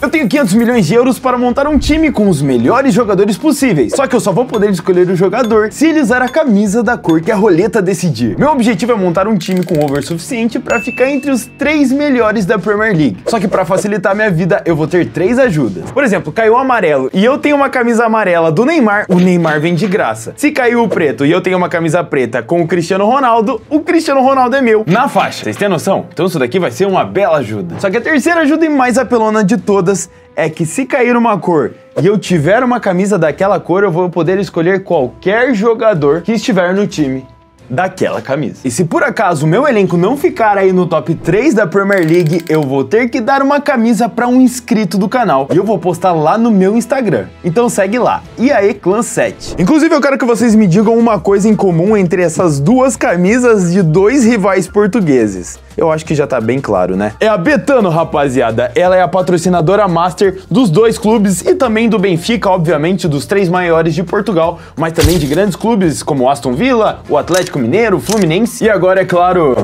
Eu tenho 500 milhões de euros para montar um time com os melhores jogadores possíveis, só que eu só vou poder escolher o jogador se ele usar a camisa da cor que a roleta decidir. Meu objetivo é montar um time com over suficiente para ficar entre os três melhores da Premier League. Só que para facilitar minha vida, eu vou ter três ajudas. Por exemplo, caiu o amarelo e eu tenho uma camisa amarela do Neymar, o Neymar vem de graça. Se caiu o preto e eu tenho uma camisa preta com o Cristiano Ronaldo, o Cristiano Ronaldo é meu. Na faixa. Vocês têm noção? Então isso daqui vai ser uma bela ajuda. Só que a terceira ajuda e mais apelona de todas é que se cair uma cor e eu tiver uma camisa daquela cor, eu vou poder escolher qualquer jogador que estiver no time daquela camisa. E se por acaso o meu elenco não ficar aí no top 3 da Premier League, eu vou ter que dar uma camisa para um inscrito do canal. E eu vou postar lá no meu Instagram. Então segue lá, e aí Clan 7. Inclusive eu quero que vocês me digam uma coisa em comum entre essas duas camisas de dois rivais portugueses. Eu acho que já tá bem claro, né? É a Betano, rapaziada. Ela é a patrocinadora master dos dois clubes e também do Benfica, obviamente, dos três maiores de Portugal, mas também de grandes clubes como o Aston Villa, o Atlético Mineiro, o Fluminense e agora, é claro,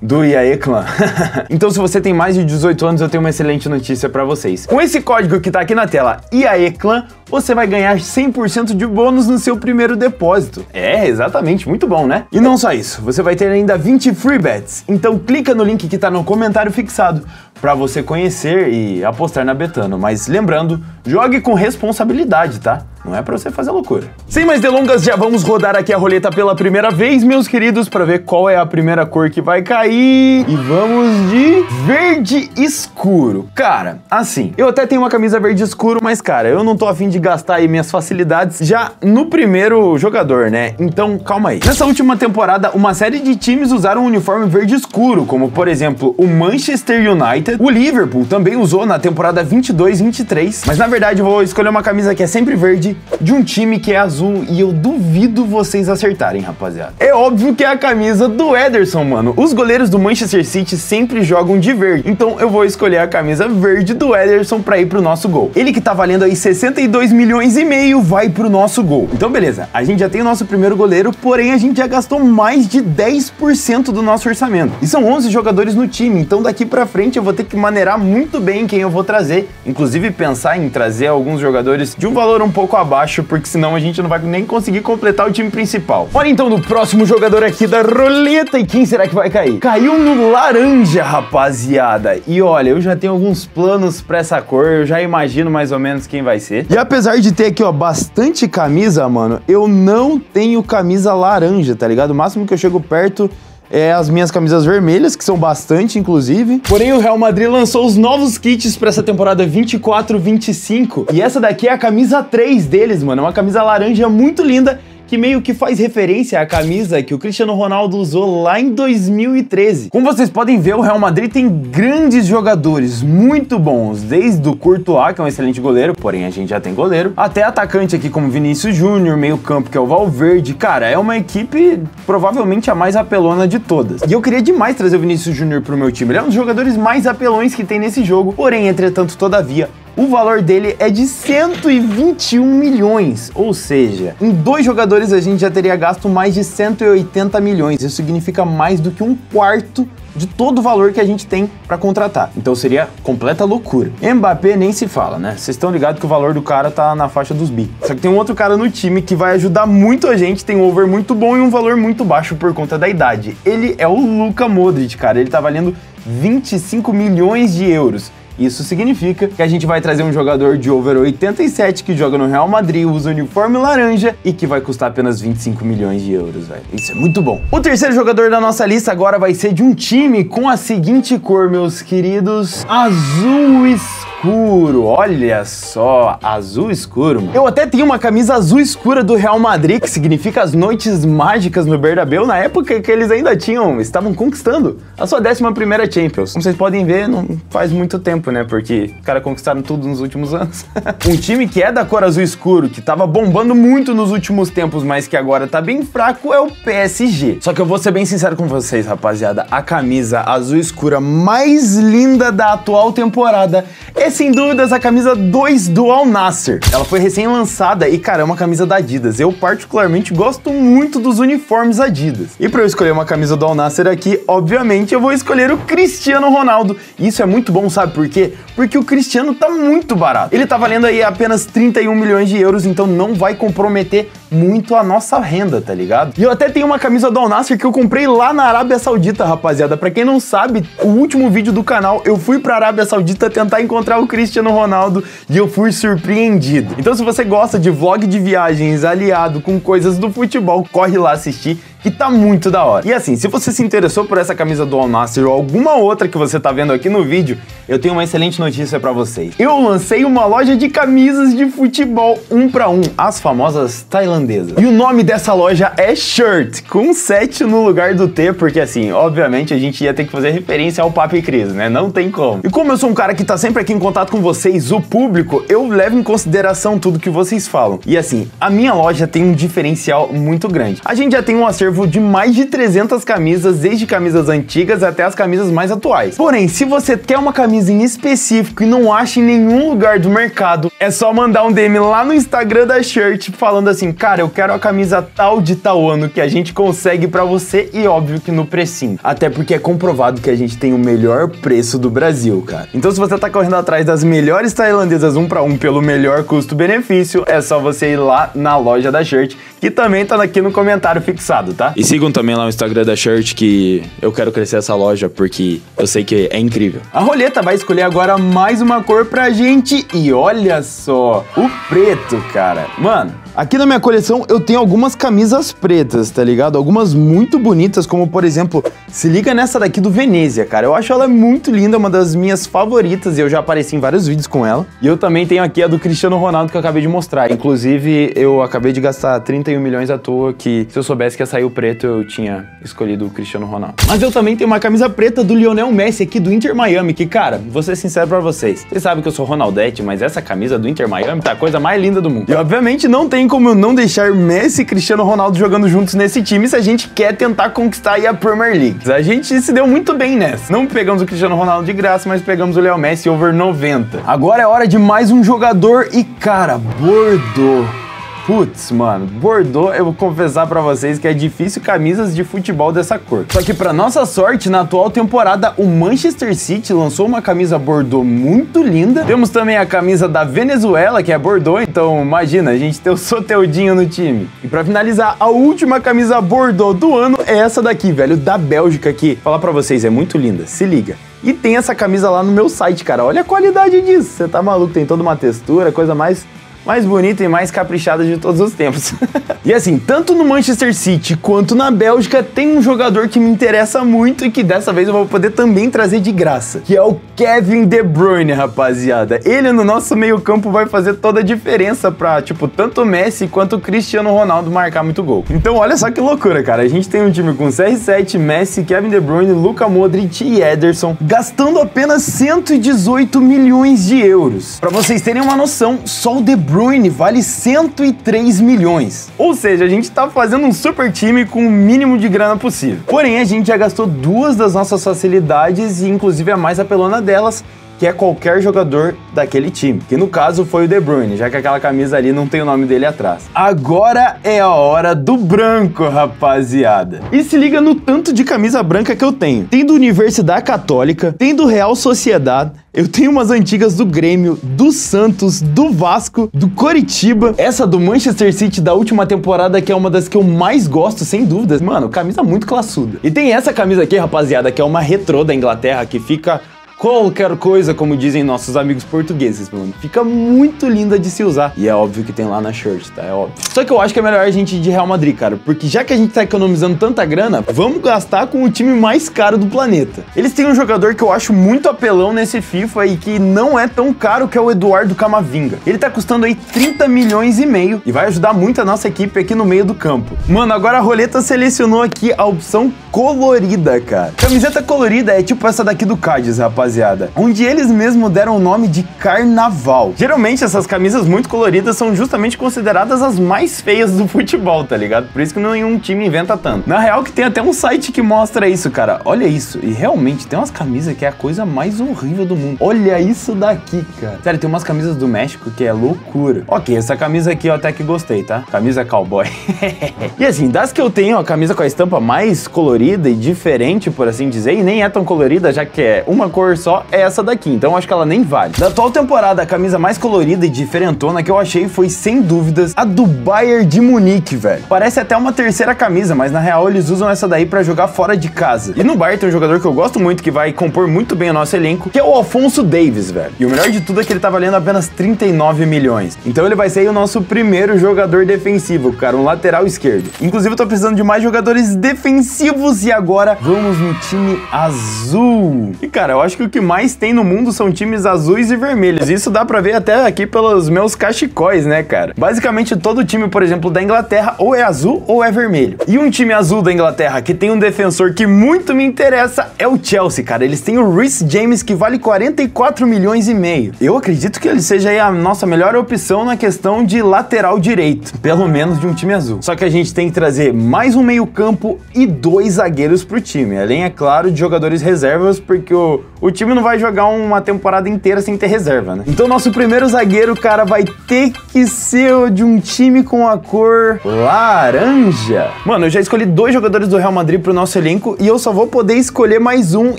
do IAE Clan. então, se você tem mais de 18 anos, eu tenho uma excelente notícia para vocês. Com esse código que tá aqui na tela, IAE Clan, você vai ganhar 100% de bônus no seu primeiro depósito. É, exatamente, muito bom, né? E não só isso, você vai ter ainda 20 free bets. Então, clica no link que tá no comentário fixado para você conhecer e apostar na Betano. Mas lembrando, jogue com responsabilidade, tá? Não é para você fazer loucura. Sem mais delongas, já vamos rodar aqui a roleta pela primeira vez, meus queridos, para ver qual é a primeira cor que vai cair. E vamos de verde escuro. Cara, assim, eu até tenho uma camisa verde escuro, mas cara, eu não tô afim de gastar aí minhas facilidades já no primeiro jogador, né? Então, calma aí. Nessa última temporada, uma série de times usaram um uniforme verde escuro, como por exemplo, o Manchester United, o Liverpool também usou na temporada 22-23, mas na verdade eu vou escolher uma camisa que é sempre verde de um time que é azul e eu duvido vocês acertarem, rapaziada. É óbvio que é a camisa do Ederson, mano. Os goleiros do Manchester City sempre jogam de verde, então eu vou escolher a camisa verde do Ederson para ir pro nosso gol. Ele que tá valendo aí 62 milhões e meio vai pro nosso gol. Então beleza, a gente já tem o nosso primeiro goleiro, porém a gente já gastou mais de 10% do nosso orçamento. E são 11 jogadores no time, então daqui para frente eu vou ter que maneirar muito bem quem eu vou trazer, inclusive pensar em trazer alguns jogadores de um valor um pouco abaixo, porque senão a gente não vai nem conseguir completar o time principal. Olha então no próximo jogador aqui da roleta e quem será que vai cair? Caiu no laranja, rapaziada. E olha, eu já tenho alguns planos pra essa cor, eu já imagino mais ou menos quem vai ser. E apesar de ter aqui, ó, bastante camisa, mano, eu não tenho camisa laranja, tá ligado? O máximo que eu chego perto é as minhas camisas vermelhas, que são bastante, inclusive. Porém, o Real Madrid lançou os novos kits para essa temporada 24-25. E essa daqui é a camisa 3 deles, mano. É uma camisa laranja muito linda que meio que faz referência à camisa que o Cristiano Ronaldo usou lá em 2013. Como vocês podem ver, o Real Madrid tem grandes jogadores, muito bons, desde o Courtois, que é um excelente goleiro, porém a gente já tem goleiro, até atacante aqui como Vinícius Júnior, meio campo que é o Valverde. Cara, é uma equipe provavelmente a mais apelona de todas. E eu queria demais trazer o Vinícius Júnior pro meu time. Ele é um dos jogadores mais apelões que tem nesse jogo, porém, entretanto, todavia, o valor dele é de 121 milhões, ou seja, em dois jogadores a gente já teria gasto mais de 180 milhões. Isso significa mais do que um quarto de todo o valor que a gente tem para contratar. Então seria completa loucura. Mbappé nem se fala, né? Vocês estão ligados que o valor do cara tá na faixa dos bi. Só que tem um outro cara no time que vai ajudar muito a gente, tem um over muito bom e um valor muito baixo por conta da idade. Ele é o Luka Modric, cara. Ele tá valendo 25 milhões de euros. Isso significa que a gente vai trazer um jogador de over 87 que joga no Real Madrid, usa o uniforme laranja e que vai custar apenas 25 milhões de euros, velho. Isso é muito bom. O terceiro jogador da nossa lista agora vai ser de um time com a seguinte cor, meus queridos: azul escuro escuro, olha só, azul escuro. Mano. Eu até tenho uma camisa azul escura do Real Madrid, que significa as noites mágicas no Bernabéu, na época que eles ainda tinham, estavam conquistando a sua 11 primeira Champions. Como vocês podem ver, não faz muito tempo, né, porque os caras conquistaram tudo nos últimos anos. um time que é da cor azul escuro, que tava bombando muito nos últimos tempos, mas que agora tá bem fraco, é o PSG. Só que eu vou ser bem sincero com vocês, rapaziada, a camisa azul escura mais linda da atual temporada é sem dúvidas a camisa 2 do Al Nasser. Ela foi recém-lançada e, cara, é uma camisa da Adidas. Eu particularmente gosto muito dos uniformes Adidas. E para eu escolher uma camisa do Al Nasser aqui, obviamente eu vou escolher o Cristiano Ronaldo. E isso é muito bom, sabe por quê? Porque o Cristiano tá muito barato. Ele tá valendo aí apenas 31 milhões de euros, então não vai comprometer muito a nossa renda, tá ligado? E eu até tenho uma camisa do Al Nassr que eu comprei lá na Arábia Saudita, rapaziada. Pra quem não sabe, o último vídeo do canal, eu fui pra Arábia Saudita tentar encontrar o Cristiano Ronaldo e eu fui surpreendido. Então se você gosta de vlog de viagens aliado com coisas do futebol, corre lá assistir que tá muito da hora. E assim, se você se interessou por essa camisa do Al Nassr ou alguma outra que você tá vendo aqui no vídeo, eu tenho uma excelente notícia para vocês. Eu lancei uma loja de camisas de futebol um para um, as famosas tailandesas. E o nome dessa loja é Shirt, com 7 no lugar do T, porque assim, obviamente a gente ia ter que fazer referência ao Papo e Cris, né? Não tem como. E como eu sou um cara que tá sempre aqui em contato com vocês, o público, eu levo em consideração tudo que vocês falam. E assim, a minha loja tem um diferencial muito grande. A gente já tem um acervo acervo de mais de 300 camisas, desde camisas antigas até as camisas mais atuais. Porém, se você quer uma camisa em específico e não acha em nenhum lugar do mercado, é só mandar um DM lá no Instagram da Shirt falando assim, cara, eu quero a camisa tal de tal ano que a gente consegue para você e óbvio que no precinho. Até porque é comprovado que a gente tem o melhor preço do Brasil, cara. Então se você tá correndo atrás das melhores tailandesas um para um pelo melhor custo-benefício, é só você ir lá na loja da Shirt, que também tá aqui no comentário fixado, tá? Tá? E sigam também lá o Instagram da Shirt que eu quero crescer essa loja porque eu sei que é incrível. A roleta vai escolher agora mais uma cor pra gente e olha só, o preto, cara. Mano, Aqui na minha coleção eu tenho algumas camisas pretas, tá ligado? Algumas muito bonitas, como por exemplo, se liga nessa daqui do Venezia, cara. Eu acho ela muito linda, uma das minhas favoritas e eu já apareci em vários vídeos com ela. E eu também tenho aqui a do Cristiano Ronaldo que eu acabei de mostrar. Inclusive, eu acabei de gastar 31 milhões à toa que se eu soubesse que ia sair o preto, eu tinha escolhido o Cristiano Ronaldo. Mas eu também tenho uma camisa preta do Lionel Messi aqui do Inter Miami, que, cara, vou ser sincero pra vocês. Vocês sabem que eu sou Ronaldete, mas essa camisa do Inter Miami tá a coisa mais linda do mundo. E obviamente não tem tem como eu não deixar Messi e Cristiano Ronaldo jogando juntos nesse time se a gente quer tentar conquistar a Premier League. A gente se deu muito bem nessa. Não pegamos o Cristiano Ronaldo de graça, mas pegamos o Leo Messi over 90. Agora é hora de mais um jogador e, cara, Bordeaux. Putz, mano, Bordeaux, eu vou confessar para vocês que é difícil camisas de futebol dessa cor. Só que para nossa sorte, na atual temporada, o Manchester City lançou uma camisa Bordeaux muito linda. Temos também a camisa da Venezuela, que é Bordeaux, então imagina, a gente ter o Soteudinho no time. E para finalizar, a última camisa Bordeaux do ano é essa daqui, velho, da Bélgica, que, falar para vocês, é muito linda. Se liga. E tem essa camisa lá no meu site, cara. Olha a qualidade disso. Você tá maluco? Tem toda uma textura, coisa mais mais bonita e mais caprichada de todos os tempos. e assim, tanto no Manchester City quanto na Bélgica tem um jogador que me interessa muito e que dessa vez eu vou poder também trazer de graça, que é o Kevin De Bruyne, rapaziada. Ele no nosso meio-campo vai fazer toda a diferença para, tipo, tanto o Messi quanto o Cristiano Ronaldo marcar muito gol. Então, olha só que loucura, cara. A gente tem um time com CR7, Messi, Kevin De Bruyne, Luka Modric e Ederson, gastando apenas 118 milhões de euros. Para vocês terem uma noção, só o De Bruyne Bruyne vale 103 milhões. Ou seja, a gente tá fazendo um super time com o mínimo de grana possível. Porém, a gente já gastou duas das nossas facilidades e inclusive a mais apelona delas, que é qualquer jogador daquele time, que no caso foi o De Bruyne, já que aquela camisa ali não tem o nome dele atrás. Agora é a hora do branco, rapaziada. E se liga no tanto de camisa branca que eu tenho. Tem do Universidade Católica, tem do Real Sociedade, eu tenho umas antigas do Grêmio, do Santos, do Vasco, do Coritiba, essa do Manchester City da última temporada que é uma das que eu mais gosto, sem dúvidas. Mano, camisa muito classuda. E tem essa camisa aqui, rapaziada, que é uma retrô da Inglaterra que fica qualquer coisa, como dizem nossos amigos portugueses, mano. Fica muito linda de se usar. E é óbvio que tem lá na shirt, tá? É óbvio. Só que eu acho que é melhor a gente ir de Real Madrid, cara. Porque já que a gente tá economizando tanta grana, vamos gastar com o time mais caro do planeta. Eles têm um jogador que eu acho muito apelão nesse FIFA e que não é tão caro, que é o Eduardo Camavinga. Ele tá custando aí 30 milhões e meio e vai ajudar muito a nossa equipe aqui no meio do campo. Mano, agora a roleta selecionou aqui a opção colorida, cara. Camiseta colorida é tipo essa daqui do Cádiz, rapaziada rapaziada, onde eles mesmo deram o nome de Carnaval. Geralmente essas camisas muito coloridas são justamente consideradas as mais feias do futebol, tá ligado? Por isso que nenhum time inventa tanto. Na real que tem até um site que mostra isso, cara. Olha isso. E realmente tem umas camisas que é a coisa mais horrível do mundo. Olha isso daqui, cara. Sério, tem umas camisas do México que é loucura. Ok, essa camisa aqui eu até que gostei, tá? Camisa cowboy. e assim, das que eu tenho, a camisa com a estampa mais colorida e diferente, por assim dizer, e nem é tão colorida, já que é uma cor só, é essa daqui. Então acho que ela nem vale. Da atual temporada, a camisa mais colorida e diferentona que eu achei foi, sem dúvidas, a do Bayern de Munique, velho. Parece até uma terceira camisa, mas na real eles usam essa daí para jogar fora de casa. E no Bayern tem um jogador que eu gosto muito, que vai compor muito bem o nosso elenco, que é o Alfonso Davis, velho. E o melhor de tudo é que ele tá valendo apenas 39 milhões. Então ele vai ser o nosso primeiro jogador defensivo, cara, um lateral esquerdo. Inclusive eu tô precisando de mais jogadores defensivos e agora vamos no time azul. E cara, eu acho que o que mais tem no mundo são times azuis e vermelhos. Isso dá pra ver até aqui pelos meus cachecóis, né, cara? Basicamente todo time, por exemplo, da Inglaterra ou é azul ou é vermelho. E um time azul da Inglaterra que tem um defensor que muito me interessa é o Chelsea, cara. Eles têm o Rhys James que vale 44 milhões e meio. Eu acredito que ele seja a nossa melhor opção na questão de lateral direito, pelo menos de um time azul. Só que a gente tem que trazer mais um meio-campo e dois zagueiros pro time, além é claro de jogadores reservas, porque o, o time não vai jogar uma temporada inteira sem ter reserva, né? Então nosso primeiro zagueiro, cara, vai ter que ser de um time com a cor laranja. Mano, eu já escolhi dois jogadores do Real Madrid pro nosso elenco e eu só vou poder escolher mais um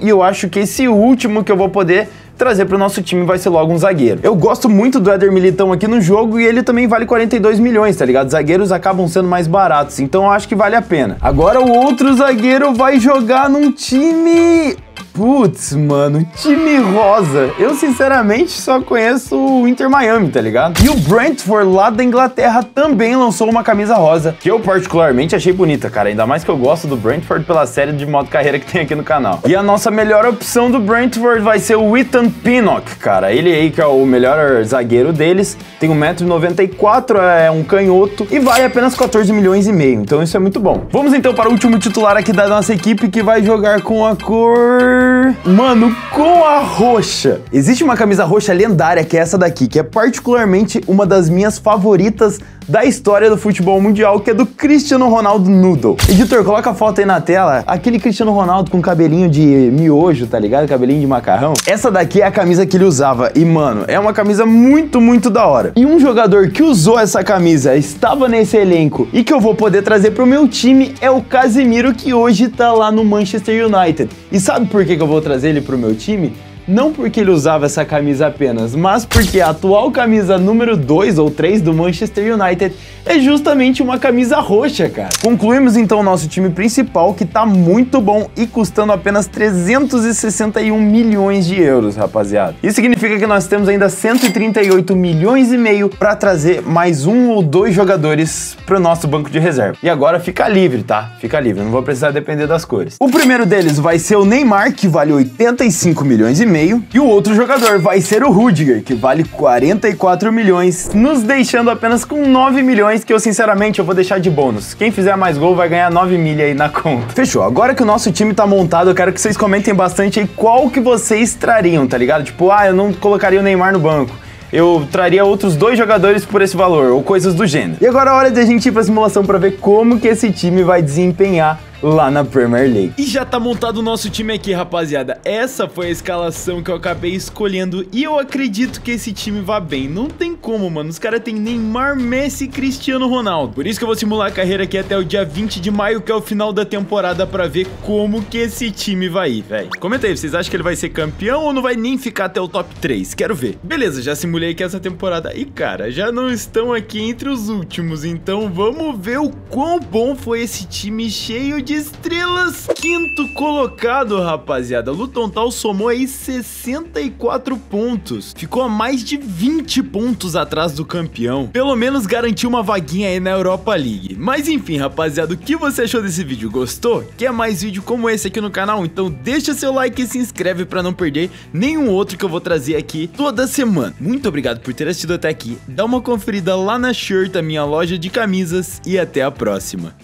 e eu acho que esse último que eu vou poder trazer para o nosso time vai ser logo um zagueiro. Eu gosto muito do Éder Militão aqui no jogo e ele também vale 42 milhões, tá ligado? Zagueiros acabam sendo mais baratos, então eu acho que vale a pena. Agora o outro zagueiro vai jogar num time Putz, mano, time rosa. Eu sinceramente só conheço o Inter Miami, tá ligado? E o Brentford lá da Inglaterra também lançou uma camisa rosa, que eu particularmente achei bonita, cara. Ainda mais que eu gosto do Brentford pela série de modo carreira que tem aqui no canal. E a nossa melhor opção do Brentford vai ser o Ethan Pinnock, cara. Ele aí que é o melhor zagueiro deles, tem 1,94m, é um canhoto e vale apenas 14 milhões e meio. Então isso é muito bom. Vamos então para o último titular aqui da nossa equipe que vai jogar com a cor Mano, com a roxa. Existe uma camisa roxa lendária que é essa daqui, que é particularmente uma das minhas favoritas da história do futebol mundial, que é do Cristiano Ronaldo Noodle. Editor, coloca a foto aí na tela. Aquele Cristiano Ronaldo com cabelinho de miojo, tá ligado? Cabelinho de macarrão. Essa daqui é a camisa que ele usava. E, mano, é uma camisa muito, muito da hora. E um jogador que usou essa camisa, estava nesse elenco e que eu vou poder trazer pro meu time é o Casemiro, que hoje tá lá no Manchester United. E sabe por que, que eu vou trazer ele pro meu time? Não porque ele usava essa camisa apenas, mas porque a atual camisa número 2 ou 3 do Manchester United é justamente uma camisa roxa, cara. Concluímos então o nosso time principal, que tá muito bom e custando apenas 361 milhões de euros, rapaziada. Isso significa que nós temos ainda 138 milhões e meio para trazer mais um ou dois jogadores pro nosso banco de reserva. E agora fica livre, tá? Fica livre, não vou precisar depender das cores. O primeiro deles vai ser o Neymar, que vale 85 milhões e meio, e o outro jogador vai ser o Rudiger, que vale 44 milhões, nos deixando apenas com 9 milhões, que eu sinceramente eu vou deixar de bônus. Quem fizer mais gol vai ganhar 9 milha aí na conta. Fechou. Agora que o nosso time tá montado, eu quero que vocês comentem bastante aí qual que vocês trariam, tá ligado? Tipo, ah, eu não colocaria o Neymar no banco eu traria outros dois jogadores por esse valor, ou coisas do gênero. E agora é hora de a gente ir pra simulação para ver como que esse time vai desempenhar lá na Premier League. E já tá montado o nosso time aqui, rapaziada. Essa foi a escalação que eu acabei escolhendo e eu acredito que esse time vá bem. Não tem como, mano. Os caras têm Neymar, Messi e Cristiano Ronaldo. Por isso que eu vou simular a carreira aqui até o dia 20 de maio, que é o final da temporada, pra ver como que esse time vai ir, velho. Comenta aí, vocês acham que ele vai ser campeão ou não vai nem ficar até o top 3? Quero ver. Beleza, já simulei aqui essa temporada. E, cara, já não estão aqui entre os últimos, então vamos ver o quão bom foi esse time cheio de estrelas. Quinto colocado, rapaziada. Luton Tal somou aí 64 pontos. Ficou a mais de 20 pontos atrás do campeão. Pelo menos garantiu uma vaguinha aí na Europa League. Mas enfim, rapaziada, o que você achou desse vídeo? Gostou? Quer mais vídeo como esse aqui no canal? Então deixa seu like e se inscreve para não perder nenhum outro que eu vou trazer aqui toda semana. Muito obrigado por ter assistido até aqui. Dá uma conferida lá na Shirt, a minha loja de camisas e até a próxima.